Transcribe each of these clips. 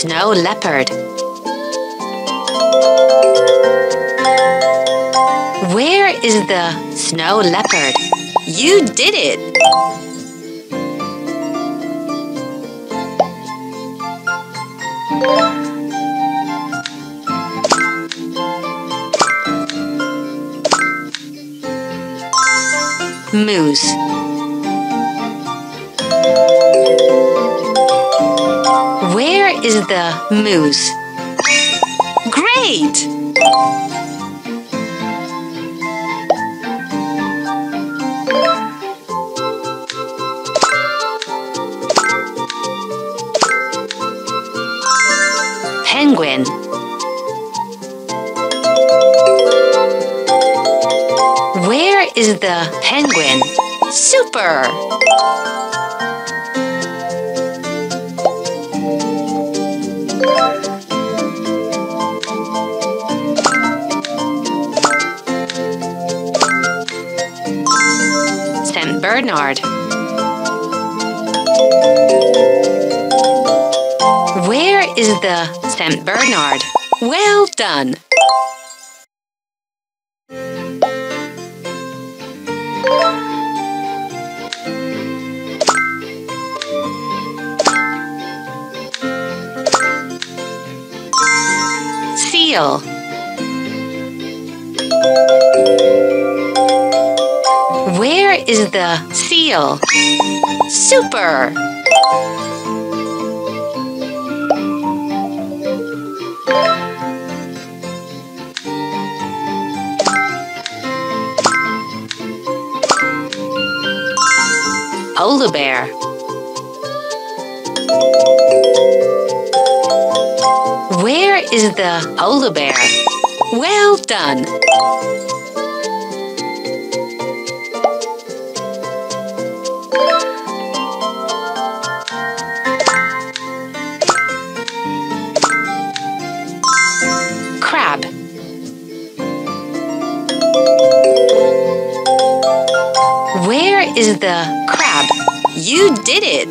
snow leopard? Where is the snow leopard? You did it! Moose is the moose? Great! Penguin Where is the penguin? Super! Bernard. Where is the St. Bernard? Well done! Seal. Is the seal? Super! Polar bear. Where is the polar bear? Well done! Is the crab? You did it!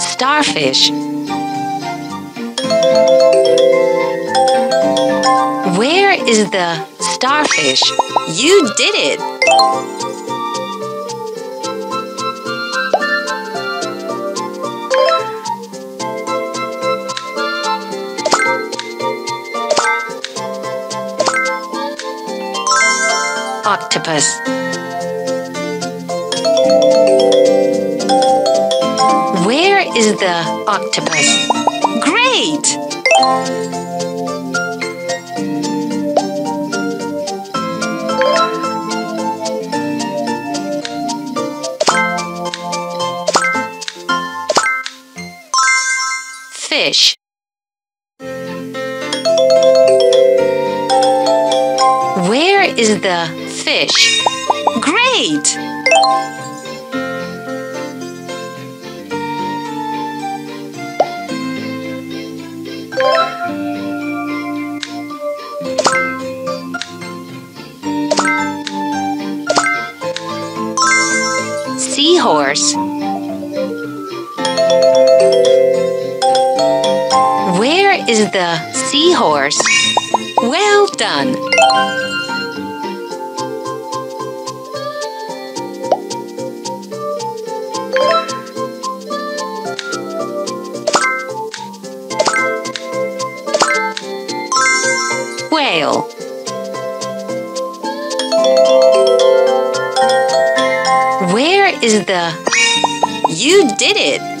Starfish. Where is the starfish? You did it! Octopus. Where is the octopus? Great! Fish. Where is the fish? Great! Seahorse. Where is the seahorse? Well done! Where is the. You did it!